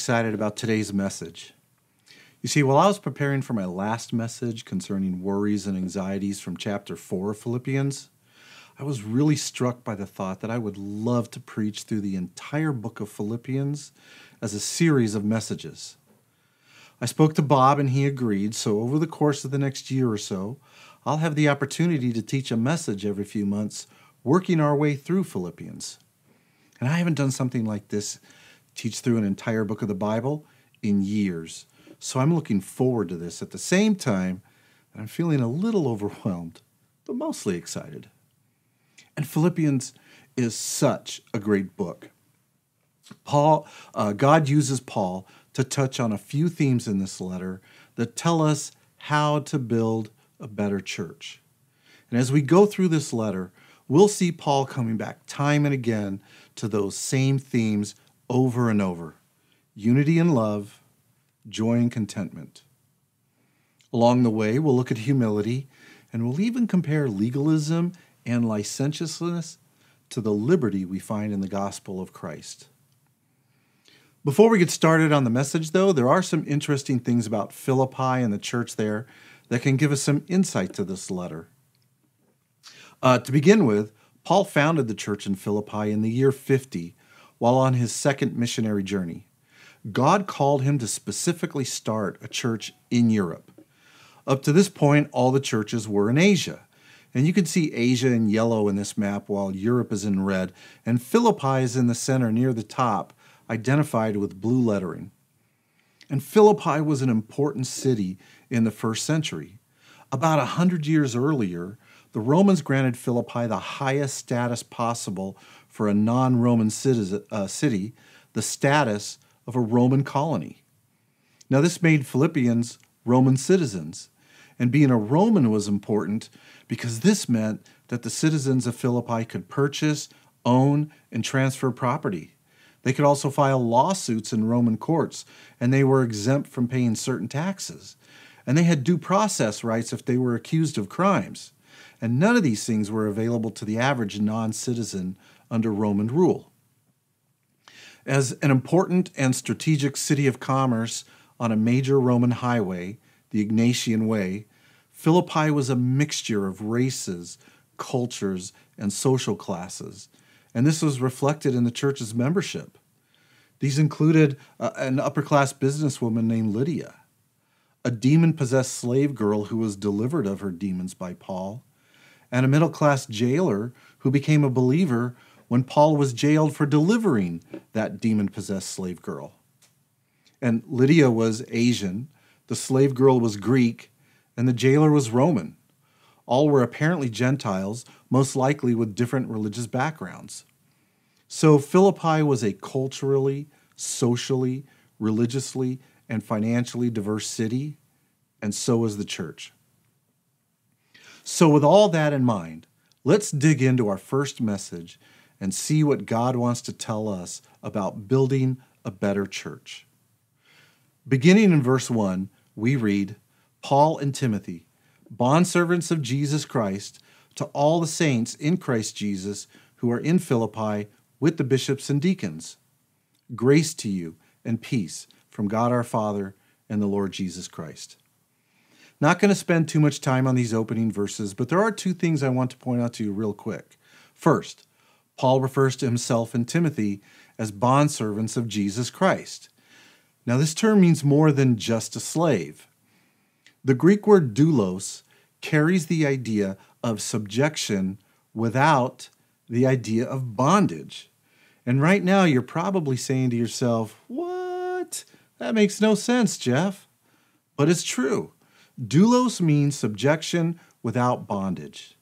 excited about today's message. You see, while I was preparing for my last message concerning worries and anxieties from chapter 4 of Philippians, I was really struck by the thought that I would love to preach through the entire book of Philippians as a series of messages. I spoke to Bob and he agreed, so over the course of the next year or so, I'll have the opportunity to teach a message every few months, working our way through Philippians. And I haven't done something like this, teach through an entire book of the Bible, in years. So I'm looking forward to this at the same time I'm feeling a little overwhelmed, but mostly excited. And Philippians is such a great book. Paul, uh, God uses Paul to touch on a few themes in this letter that tell us how to build a better church. And as we go through this letter, we'll see Paul coming back time and again to those same themes over and over unity and love, joy and contentment. Along the way, we'll look at humility and we'll even compare legalism and licentiousness to the liberty we find in the gospel of Christ. Before we get started on the message, though, there are some interesting things about Philippi and the church there that can give us some insight to this letter. Uh, to begin with, Paul founded the church in Philippi in the year 50 while on his second missionary journey. God called him to specifically start a church in Europe. Up to this point, all the churches were in Asia. And you can see Asia in yellow in this map while Europe is in red, and Philippi is in the center near the top, identified with blue lettering. And Philippi was an important city in the first century. About a hundred years earlier, the Romans granted Philippi the highest status possible for a non Roman uh, city, the status of a Roman colony. Now, this made Philippians Roman citizens, and being a Roman was important because this meant that the citizens of Philippi could purchase, own, and transfer property. They could also file lawsuits in Roman courts, and they were exempt from paying certain taxes. And they had due process rights if they were accused of crimes and none of these things were available to the average non citizen under Roman rule. As an important and strategic city of commerce on a major Roman highway, the Egnatian Way, Philippi was a mixture of races, cultures, and social classes, and this was reflected in the church's membership. These included uh, an upper class businesswoman named Lydia, a demon possessed slave girl who was delivered of her demons by Paul, and a middle class jailer who became a believer when Paul was jailed for delivering that demon possessed slave girl. And Lydia was Asian, the slave girl was Greek, and the jailer was Roman. All were apparently Gentiles, most likely with different religious backgrounds. So Philippi was a culturally, socially, religiously, and financially diverse city, and so was the church. So, with all that in mind, let's dig into our first message and see what God wants to tell us about building a better church. Beginning in verse 1, we read Paul and Timothy, bondservants of Jesus Christ, to all the saints in Christ Jesus who are in Philippi with the bishops and deacons. Grace to you and peace from God our Father and the Lord Jesus Christ. Not going to spend too much time on these opening verses, but there are two things I want to point out to you real quick. First, Paul refers to himself and Timothy as bondservants of Jesus Christ. Now, this term means more than just a slave. The Greek word doulos carries the idea of subjection without the idea of bondage. And right now, you're probably saying to yourself, What? That makes no sense, Jeff. But it's true. Doulos means subjection without bondage.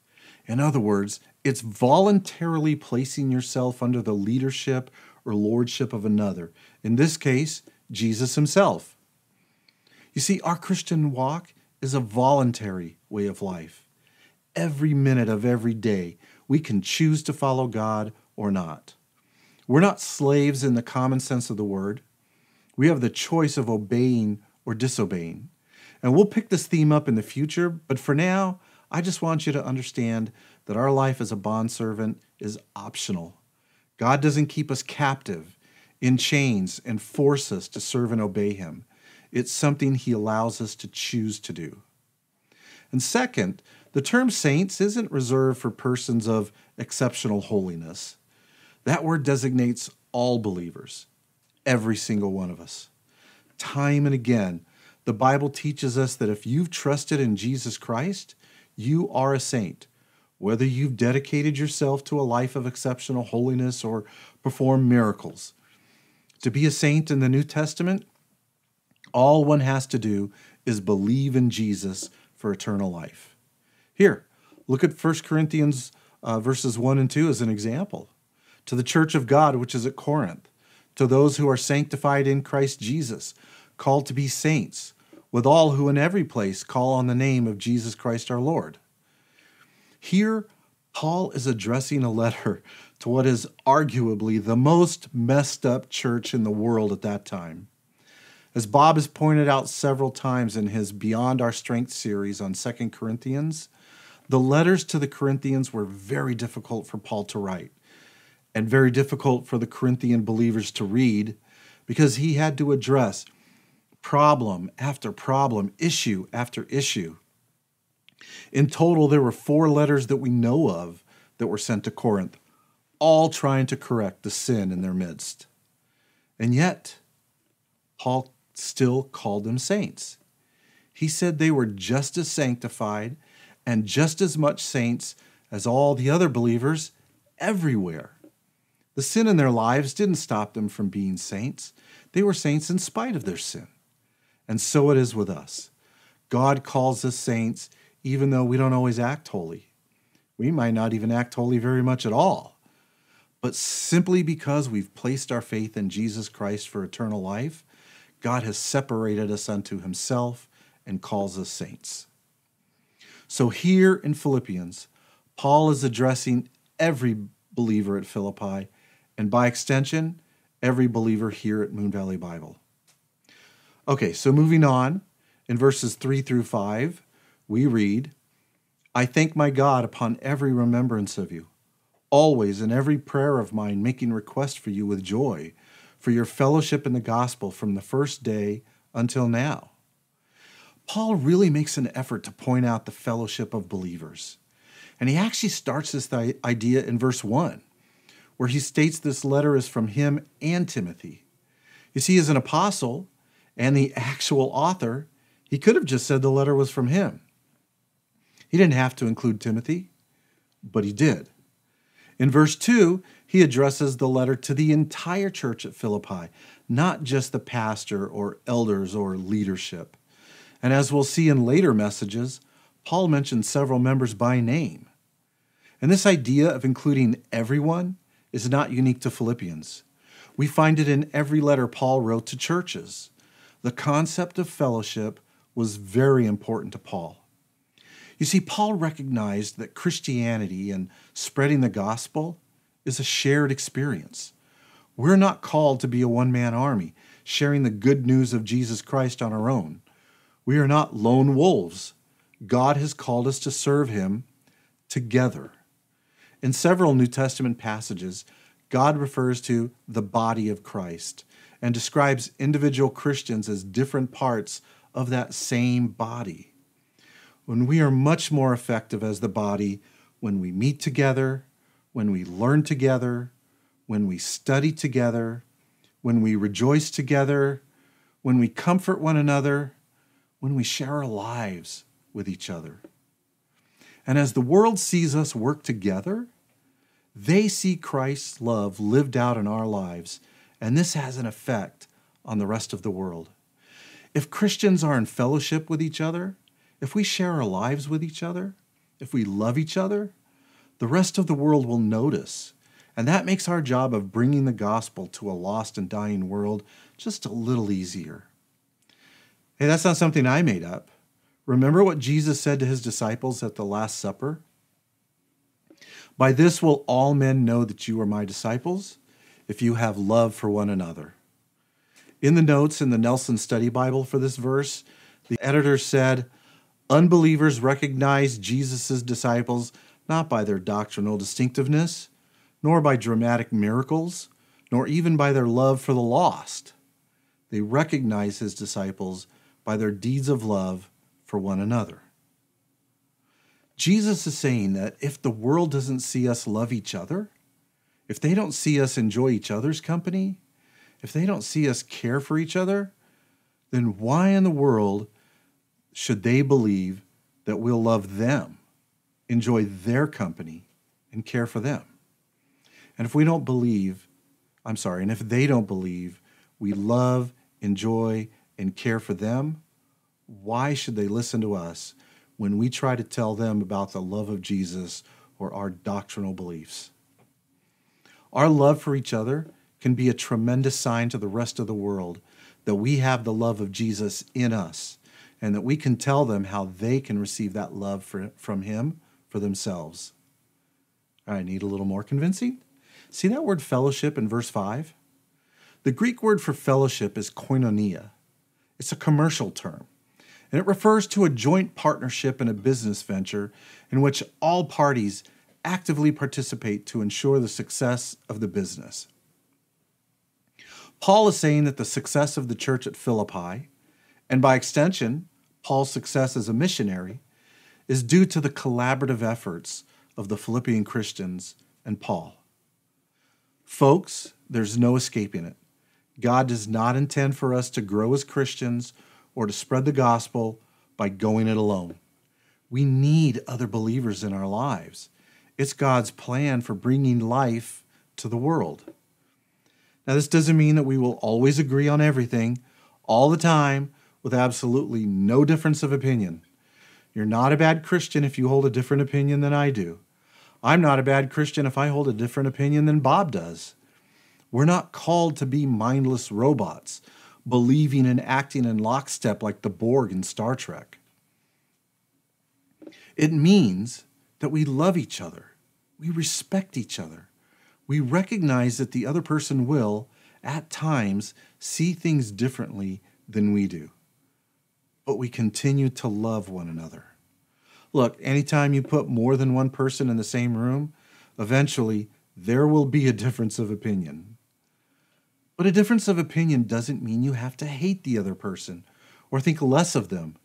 In other words, it's voluntarily placing yourself under the leadership or lordship of another. In this case, Jesus himself. You see, our Christian walk is a voluntary way of life. Every minute of every day, we can choose to follow God or not. We're not slaves in the common sense of the word. We have the choice of obeying or disobeying. And we'll pick this theme up in the future, but for now, I just want you to understand that our life as a bondservant is optional. God doesn't keep us captive in chains and force us to serve and obey Him. It's something He allows us to choose to do. And second, the term saints isn't reserved for persons of exceptional holiness. That word designates all believers, every single one of us. Time and again, the Bible teaches us that if you've trusted in Jesus Christ, you are a saint. Whether you've dedicated yourself to a life of exceptional holiness or performed miracles. To be a saint in the New Testament, all one has to do is believe in Jesus for eternal life. Here, look at 1 Corinthians uh, verses 1 and 2 as an example. To the church of God which is at Corinth, to those who are sanctified in Christ Jesus, called to be saints, with all who in every place call on the name of Jesus Christ our Lord. Here, Paul is addressing a letter to what is arguably the most messed up church in the world at that time. As Bob has pointed out several times in his Beyond Our Strength series on 2 Corinthians, the letters to the Corinthians were very difficult for Paul to write and very difficult for the Corinthian believers to read because he had to address problem after problem, issue after issue. In total, there were four letters that we know of that were sent to Corinth, all trying to correct the sin in their midst. And yet, Paul still called them saints. He said they were just as sanctified and just as much saints as all the other believers everywhere. The sin in their lives didn't stop them from being saints. They were saints in spite of their sin. And so it is with us. God calls us saints even though we don't always act holy. We might not even act holy very much at all. But simply because we've placed our faith in Jesus Christ for eternal life, God has separated us unto himself and calls us saints. So here in Philippians, Paul is addressing every believer at Philippi, and by extension, every believer here at Moon Valley Bible. Okay, so moving on, in verses 3 through 5, we read, I thank my God upon every remembrance of you, always in every prayer of mine, making request for you with joy for your fellowship in the gospel from the first day until now. Paul really makes an effort to point out the fellowship of believers. And he actually starts this idea in verse 1, where he states this letter is from him and Timothy. You see, as an apostle and the actual author, he could have just said the letter was from him. He didn't have to include Timothy, but he did. In verse 2, he addresses the letter to the entire church at Philippi, not just the pastor or elders or leadership. And as we'll see in later messages, Paul mentions several members by name. And this idea of including everyone is not unique to Philippians. We find it in every letter Paul wrote to churches. The concept of fellowship was very important to Paul. You see, Paul recognized that Christianity and spreading the gospel is a shared experience. We're not called to be a one man army, sharing the good news of Jesus Christ on our own. We are not lone wolves. God has called us to serve Him together. In several New Testament passages, God refers to the body of Christ and describes individual Christians as different parts of that same body. When we are much more effective as the body when we meet together, when we learn together, when we study together, when we rejoice together, when we comfort one another, when we share our lives with each other. And as the world sees us work together, they see Christ's love lived out in our lives, and this has an effect on the rest of the world. If Christians are in fellowship with each other, if we share our lives with each other, if we love each other, the rest of the world will notice. And that makes our job of bringing the gospel to a lost and dying world just a little easier. Hey, that's not something I made up. Remember what Jesus said to his disciples at the Last Supper? By this will all men know that you are my disciples, if you have love for one another. In the notes in the Nelson Study Bible for this verse, the editor said, Unbelievers recognize Jesus' disciples not by their doctrinal distinctiveness, nor by dramatic miracles, nor even by their love for the lost. They recognize his disciples by their deeds of love for one another. Jesus is saying that if the world doesn't see us love each other, if they don't see us enjoy each other's company, if they don't see us care for each other, then why in the world should they believe that we'll love them, enjoy their company, and care for them? And if we don't believe, I'm sorry, and if they don't believe we love, enjoy, and care for them, why should they listen to us when we try to tell them about the love of Jesus or our doctrinal beliefs? Our love for each other can be a tremendous sign to the rest of the world that we have the love of Jesus in us and that we can tell them how they can receive that love for, from Him for themselves. I need a little more convincing. See that word fellowship in verse 5? The Greek word for fellowship is koinonia. It's a commercial term, and it refers to a joint partnership in a business venture in which all parties actively participate to ensure the success of the business. Paul is saying that the success of the church at Philippi, and by extension, Paul's success as a missionary, is due to the collaborative efforts of the Philippian Christians and Paul. Folks, there's no escaping it. God does not intend for us to grow as Christians or to spread the gospel by going it alone. We need other believers in our lives. It's God's plan for bringing life to the world. Now, this doesn't mean that we will always agree on everything all the time with absolutely no difference of opinion. You're not a bad Christian if you hold a different opinion than I do. I'm not a bad Christian if I hold a different opinion than Bob does. We're not called to be mindless robots, believing and acting in lockstep like the Borg in Star Trek. It means that we love each other, we respect each other, we recognize that the other person will, at times, see things differently than we do. But we continue to love one another. Look, anytime you put more than one person in the same room, eventually there will be a difference of opinion. But a difference of opinion doesn't mean you have to hate the other person or think less of them.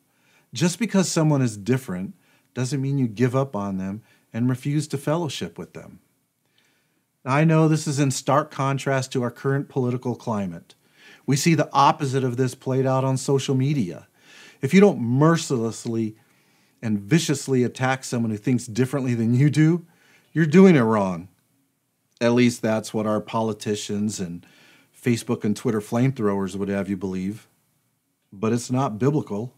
Just because someone is different doesn't mean you give up on them and refuse to fellowship with them. I know this is in stark contrast to our current political climate. We see the opposite of this played out on social media. If you don't mercilessly and viciously attack someone who thinks differently than you do, you're doing it wrong. At least that's what our politicians and Facebook and Twitter flamethrowers would have you believe. But it's not biblical.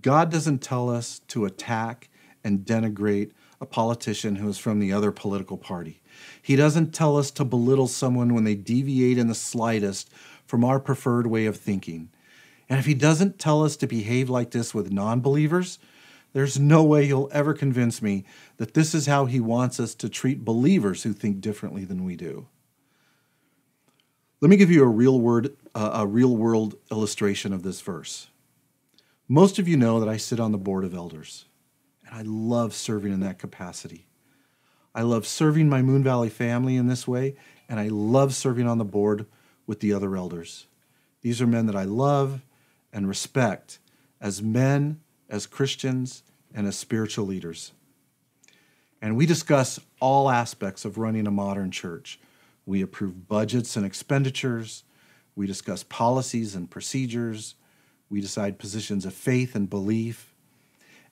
God doesn't tell us to attack and denigrate a politician who is from the other political party. He doesn't tell us to belittle someone when they deviate in the slightest from our preferred way of thinking. And if he doesn't tell us to behave like this with non believers, there's no way he'll ever convince me that this is how he wants us to treat believers who think differently than we do. Let me give you a real word, uh, a real world illustration of this verse. Most of you know that I sit on the board of elders, and I love serving in that capacity. I love serving my Moon Valley family in this way, and I love serving on the board with the other elders. These are men that I love and respect as men, as Christians, and as spiritual leaders. And we discuss all aspects of running a modern church. We approve budgets and expenditures. We discuss policies and procedures. We decide positions of faith and belief.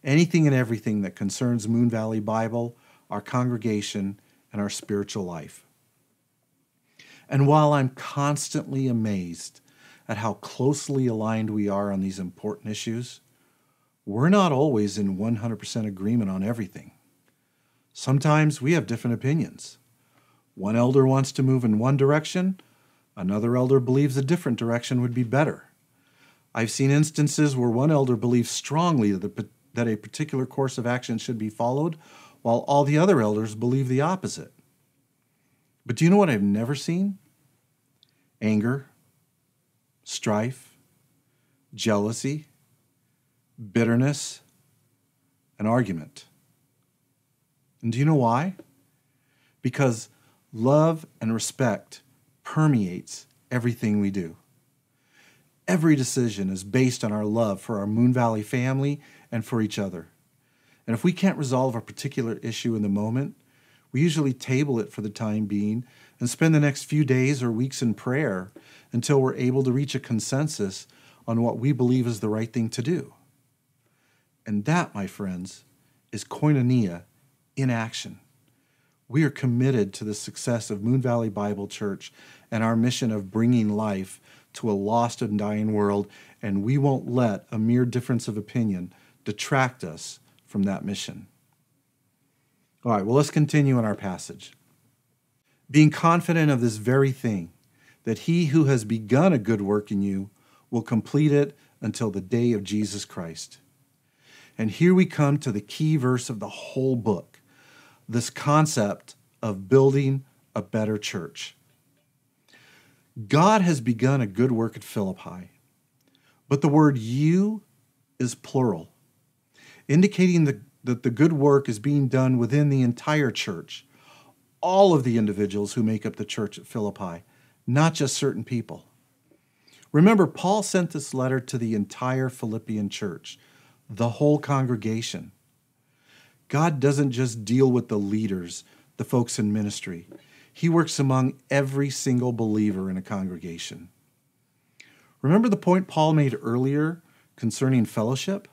Anything and everything that concerns Moon Valley Bible, our congregation, and our spiritual life. And while I'm constantly amazed at how closely aligned we are on these important issues, we're not always in 100% agreement on everything. Sometimes we have different opinions. One elder wants to move in one direction, another elder believes a different direction would be better. I've seen instances where one elder believes strongly that, a particular course of action should be followed, while all the other elders believe the opposite. But do you know what I've never seen? Anger, strife, jealousy, bitterness, and argument. And do you know why? because love and respect permeates everything we do. Every decision is based on our love for our Moon Valley family and for each other. And if we can't resolve a particular issue in the moment, we usually table it for the time being and spend the next few days or weeks in prayer until we're able to reach a consensus on what we believe is the right thing to do. And that, my friends, is koinonia in action. We are committed to the success of Moon Valley Bible Church and our mission of bringing life to a lost and dying world, and we won't let a mere difference of opinion detract us from that mission. All right, well, let's continue in our passage. Being confident of this very thing, that he who has begun a good work in you will complete it until the day of Jesus Christ. And here we come to the key verse of the whole book this concept of building a better church. God has begun a good work at Philippi, but the word you is plural, indicating the, that the good work is being done within the entire church, all of the individuals who make up the church at Philippi, not just certain people. Remember, Paul sent this letter to the entire Philippian church, the whole congregation. God doesn't just deal with the leaders, the folks in ministry. He works among every single believer in a congregation. Remember the point Paul made earlier concerning fellowship?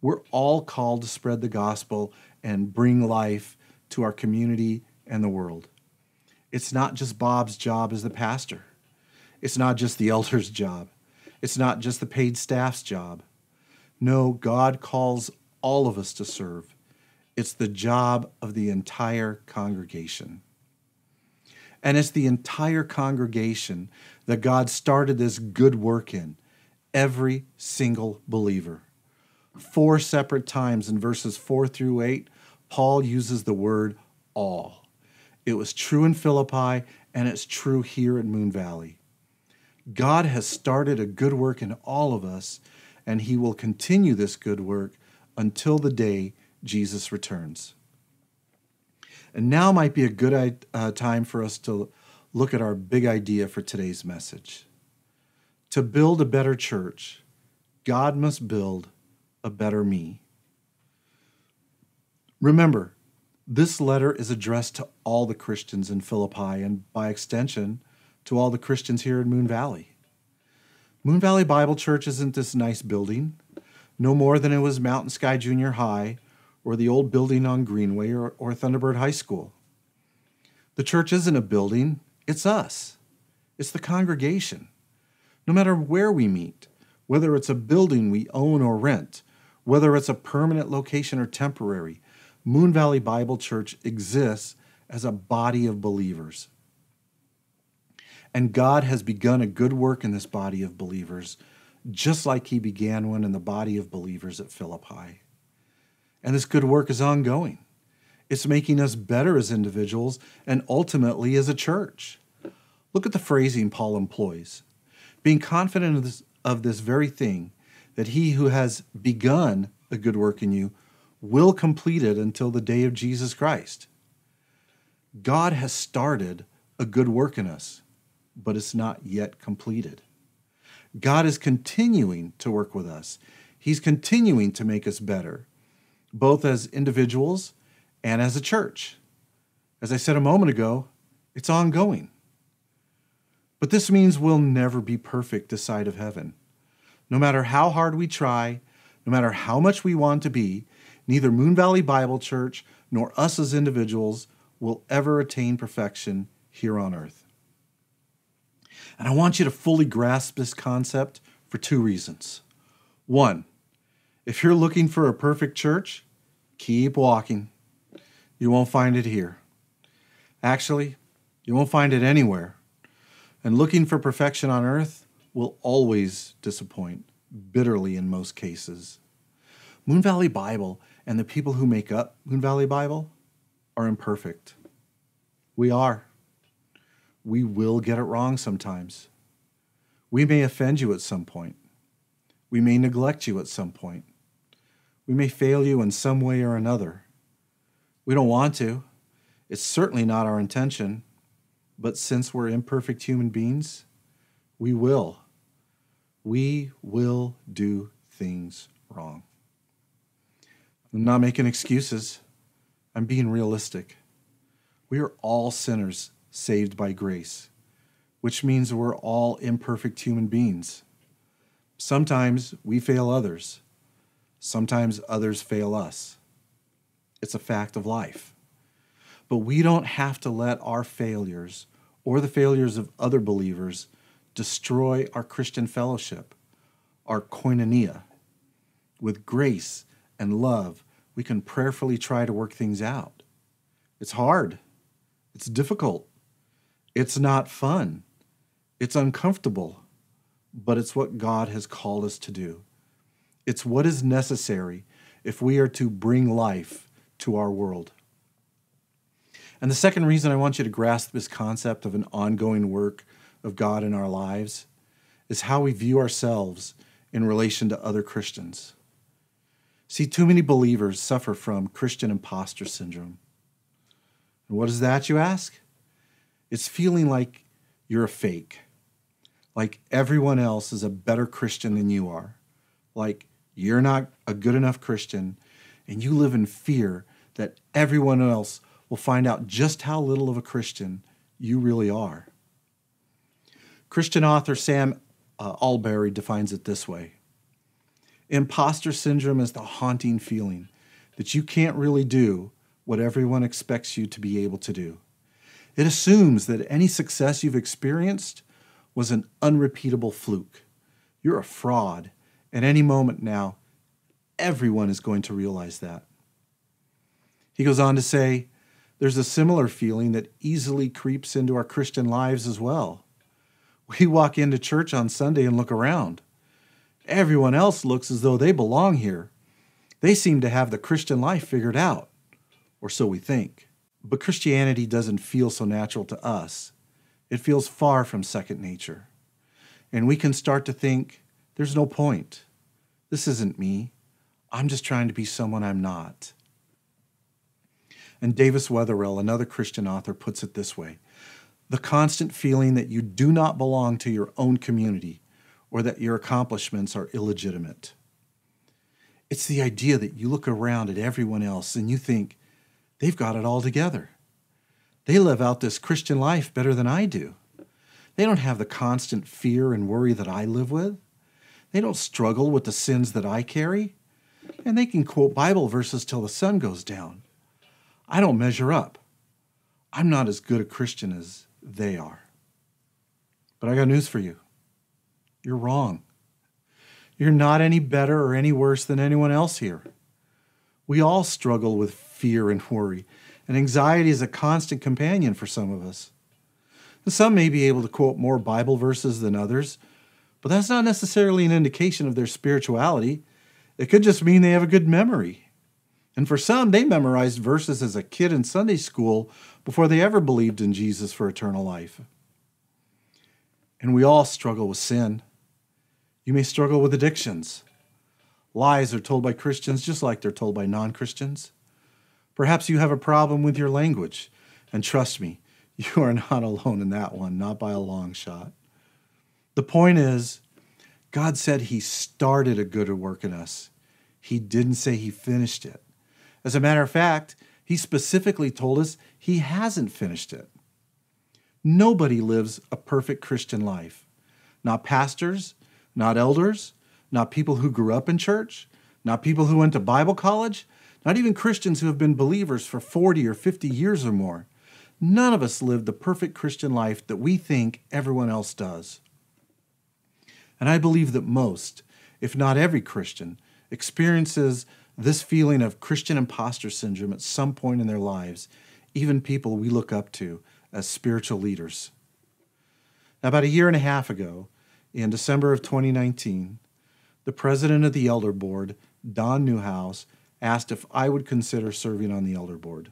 We're all called to spread the gospel and bring life to our community and the world. It's not just Bob's job as the pastor. It's not just the elder's job. It's not just the paid staff's job. No, God calls all of us to serve. It's the job of the entire congregation. And it's the entire congregation that God started this good work in, every single believer. Four separate times in verses 4 through 8, Paul uses the word all. It was true in Philippi, and it's true here at Moon Valley. God has started a good work in all of us, and he will continue this good work until the day Jesus returns. And now might be a good uh, time for us to look at our big idea for today's message. To build a better church, God must build a better me. Remember, this letter is addressed to all the Christians in Philippi and, by extension, to all the Christians here in Moon Valley. Moon Valley Bible Church isn't this nice building, no more than it was Mountain Sky Junior High or the old building on Greenway or, or Thunderbird High School. The church isn't a building, it's us, it's the congregation. No matter where we meet, whether it's a building we own or rent, whether it's a permanent location or temporary, Moon Valley Bible Church exists as a body of believers. And God has begun a good work in this body of believers, just like He began one in the body of believers at Philippi. And this good work is ongoing. It's making us better as individuals and ultimately as a church. Look at the phrasing Paul employs being confident of this, of this very thing, that he who has begun a good work in you will complete it until the day of Jesus Christ. God has started a good work in us, but it's not yet completed. God is continuing to work with us. He's continuing to make us better, both as individuals and as a church. As I said a moment ago, it's ongoing. But this means we'll never be perfect this side of heaven. No matter how hard we try, no matter how much we want to be, Neither Moon Valley Bible Church nor us as individuals will ever attain perfection here on earth. And I want you to fully grasp this concept for two reasons. One, if you're looking for a perfect church, keep walking. You won't find it here. Actually, you won't find it anywhere. And looking for perfection on earth will always disappoint, bitterly in most cases. Moon Valley Bible and the people who make up Moon Valley Bible are imperfect. We are. We will get it wrong sometimes. We may offend you at some point. We may neglect you at some point. We may fail you in some way or another. We don't want to. It's certainly not our intention, but since we're imperfect human beings, we will. We will do things wrong. I'm not making excuses. I'm being realistic. We are all sinners saved by grace, which means we're all imperfect human beings. Sometimes we fail others, sometimes others fail us. It's a fact of life. But we don't have to let our failures or the failures of other believers destroy our Christian fellowship, our koinonia. With grace and love, we can prayerfully try to work things out. It's hard. It's difficult. It's not fun. It's uncomfortable. But it's what God has called us to do. It's what is necessary if we are to bring life to our world. And the second reason I want you to grasp this concept of an ongoing work of God in our lives is how we view ourselves in relation to other Christians. See, too many believers suffer from Christian imposter syndrome. And what is that, you ask? It's feeling like you're a fake, like everyone else is a better Christian than you are, like you're not a good enough Christian, and you live in fear that everyone else will find out just how little of a Christian you really are. Christian author Sam uh, Allberry defines it this way Imposter syndrome is the haunting feeling that you can't really do what everyone expects you to be able to do. It assumes that any success you've experienced was an unrepeatable fluke. You're a fraud. At any moment now, everyone is going to realize that. He goes on to say, there's a similar feeling that easily creeps into our Christian lives as well. We walk into church on Sunday and look around. Everyone else looks as though they belong here. They seem to have the Christian life figured out, or so we think. But Christianity doesn't feel so natural to us. It feels far from second nature. And we can start to think, there's no point. This isn't me. I'm just trying to be someone I'm not. And Davis Wetherell, another Christian author, puts it this way the constant feeling that you do not belong to your own community or that your accomplishments are illegitimate. It's the idea that you look around at everyone else and you think they've got it all together. They live out this Christian life better than I do. They don't have the constant fear and worry that I live with. They don't struggle with the sins that I carry. And they can quote Bible verses till the sun goes down. I don't measure up. I'm not as good a Christian as they are. But I got news for you. You're wrong. You're not any better or any worse than anyone else here. We all struggle with fear and worry, and anxiety is a constant companion for some of us. And some may be able to quote more Bible verses than others, but that's not necessarily an indication of their spirituality. It could just mean they have a good memory. And for some, they memorized verses as a kid in Sunday school before they ever believed in Jesus for eternal life. And we all struggle with sin. You may struggle with addictions. Lies are told by Christians just like they're told by non Christians. Perhaps you have a problem with your language. And trust me, you are not alone in that one, not by a long shot. The point is, God said He started a good work in us, He didn't say He finished it. As a matter of fact, he specifically told us he hasn't finished it. Nobody lives a perfect Christian life. Not pastors, not elders, not people who grew up in church, not people who went to Bible college, not even Christians who have been believers for 40 or 50 years or more. None of us live the perfect Christian life that we think everyone else does. And I believe that most, if not every Christian, experiences this feeling of Christian imposter syndrome at some point in their lives, even people we look up to as spiritual leaders. Now, about a year and a half ago, in December of 2019, the president of the Elder Board, Don Newhouse, asked if I would consider serving on the Elder Board.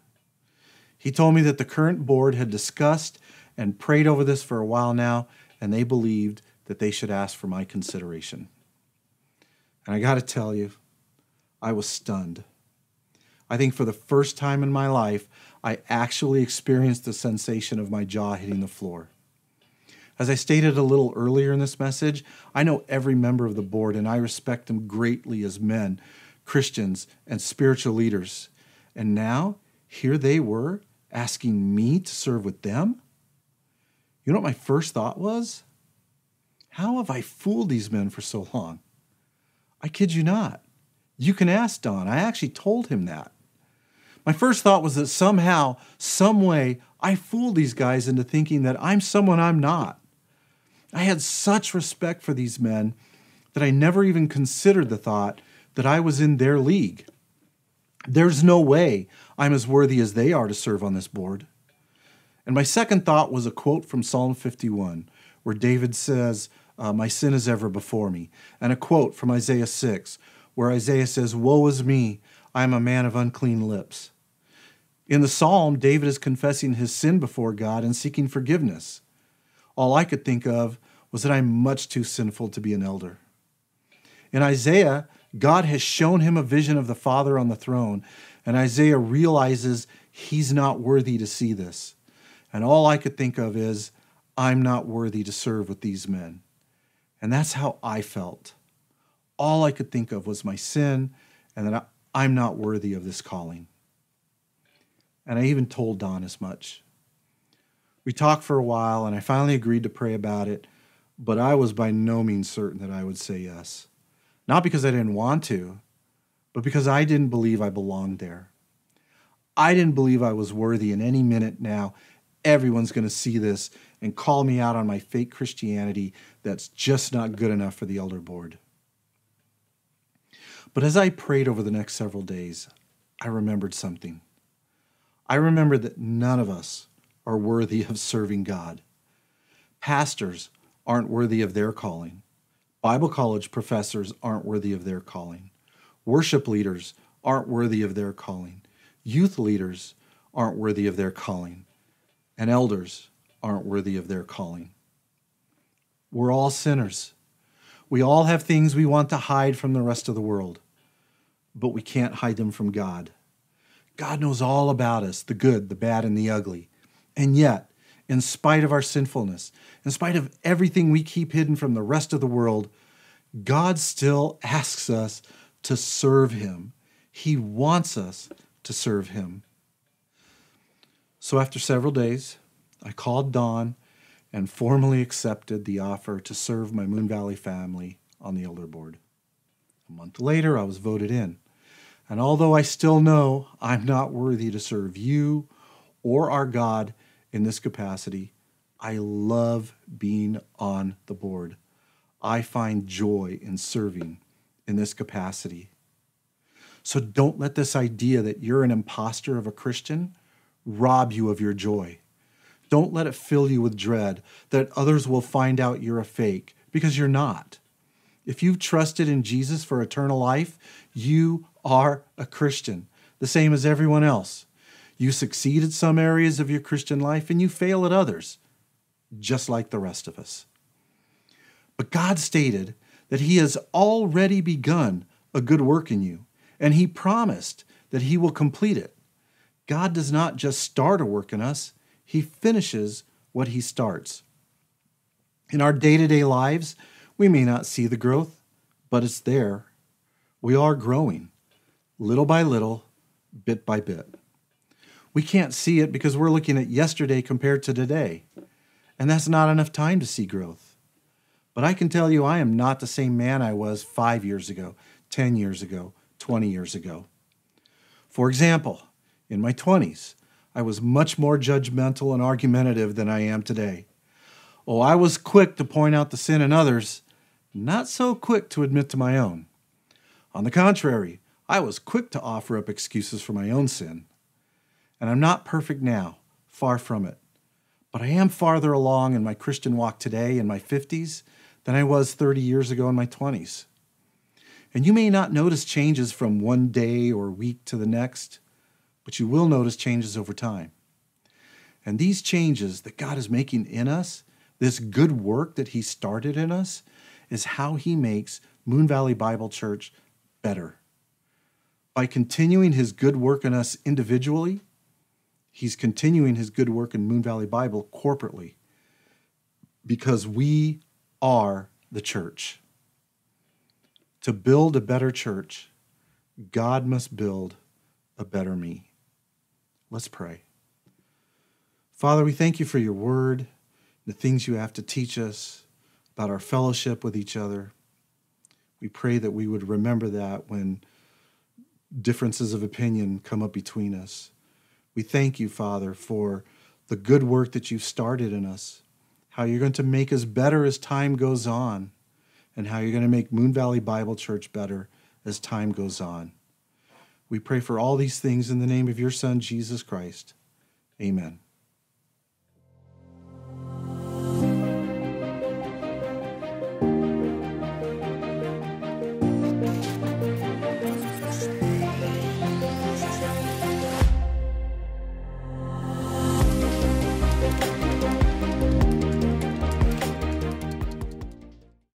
He told me that the current board had discussed and prayed over this for a while now, and they believed that they should ask for my consideration. And I got to tell you, I was stunned. I think for the first time in my life, I actually experienced the sensation of my jaw hitting the floor. As I stated a little earlier in this message, I know every member of the board and I respect them greatly as men, Christians, and spiritual leaders. And now, here they were asking me to serve with them? You know what my first thought was? How have I fooled these men for so long? I kid you not. You can ask Don. I actually told him that. My first thought was that somehow, some way, I fooled these guys into thinking that I'm someone I'm not. I had such respect for these men that I never even considered the thought that I was in their league. There's no way I'm as worthy as they are to serve on this board. And my second thought was a quote from Psalm 51, where David says, uh, My sin is ever before me, and a quote from Isaiah 6, where Isaiah says, Woe is me, I am a man of unclean lips. In the psalm, David is confessing his sin before God and seeking forgiveness. All I could think of was that I'm much too sinful to be an elder. In Isaiah, God has shown him a vision of the Father on the throne, and Isaiah realizes he's not worthy to see this. And all I could think of is, I'm not worthy to serve with these men. And that's how I felt. All I could think of was my sin and that I'm not worthy of this calling. And I even told Don as much. We talked for a while, and I finally agreed to pray about it, but I was by no means certain that I would say yes. Not because I didn't want to, but because I didn't believe I belonged there. I didn't believe I was worthy, and any minute now, everyone's going to see this and call me out on my fake Christianity that's just not good enough for the elder board. But as I prayed over the next several days, I remembered something. I remembered that none of us are worthy of serving God. Pastors aren't worthy of their calling. Bible college professors aren't worthy of their calling. Worship leaders aren't worthy of their calling. Youth leaders aren't worthy of their calling. And elders aren't worthy of their calling. We're all sinners. We all have things we want to hide from the rest of the world, but we can't hide them from God. God knows all about us the good, the bad, and the ugly. And yet, in spite of our sinfulness, in spite of everything we keep hidden from the rest of the world, God still asks us to serve Him. He wants us to serve Him. So after several days, I called Don and formally accepted the offer to serve my Moon Valley family on the elder board. A month later, I was voted in. And although I still know I'm not worthy to serve you or our God in this capacity, I love being on the board. I find joy in serving in this capacity. So don't let this idea that you're an impostor of a Christian rob you of your joy. Don't let it fill you with dread that others will find out you're a fake because you're not. If you've trusted in Jesus for eternal life, you are a Christian, the same as everyone else. You succeed at some areas of your Christian life and you fail at others, just like the rest of us. But God stated that He has already begun a good work in you, and He promised that He will complete it. God does not just start a work in us, He finishes what He starts. In our day to day lives, we may not see the growth, but it's there. We are growing, little by little, bit by bit. We can't see it because we're looking at yesterday compared to today, and that's not enough time to see growth. But I can tell you, I am not the same man I was five years ago, 10 years ago, 20 years ago. For example, in my 20s, I was much more judgmental and argumentative than I am today. Oh, I was quick to point out the sin in others, not so quick to admit to my own. On the contrary, I was quick to offer up excuses for my own sin. And I'm not perfect now, far from it. But I am farther along in my Christian walk today in my 50s than I was 30 years ago in my 20s. And you may not notice changes from one day or week to the next, but you will notice changes over time. And these changes that God is making in us, this good work that He started in us, is how he makes Moon Valley Bible Church better. By continuing his good work in us individually, He's continuing his good work in Moon Valley Bible corporately because we are the church. To build a better church, God must build a better me. Let's pray. Father, we thank you for your word, the things you have to teach us about our fellowship with each other. We pray that we would remember that when differences of opinion come up between us. We thank you, Father, for the good work that you've started in us, how you're going to make us better as time goes on, and how you're going to make Moon Valley Bible Church better as time goes on. We pray for all these things in the name of your Son, Jesus Christ. Amen.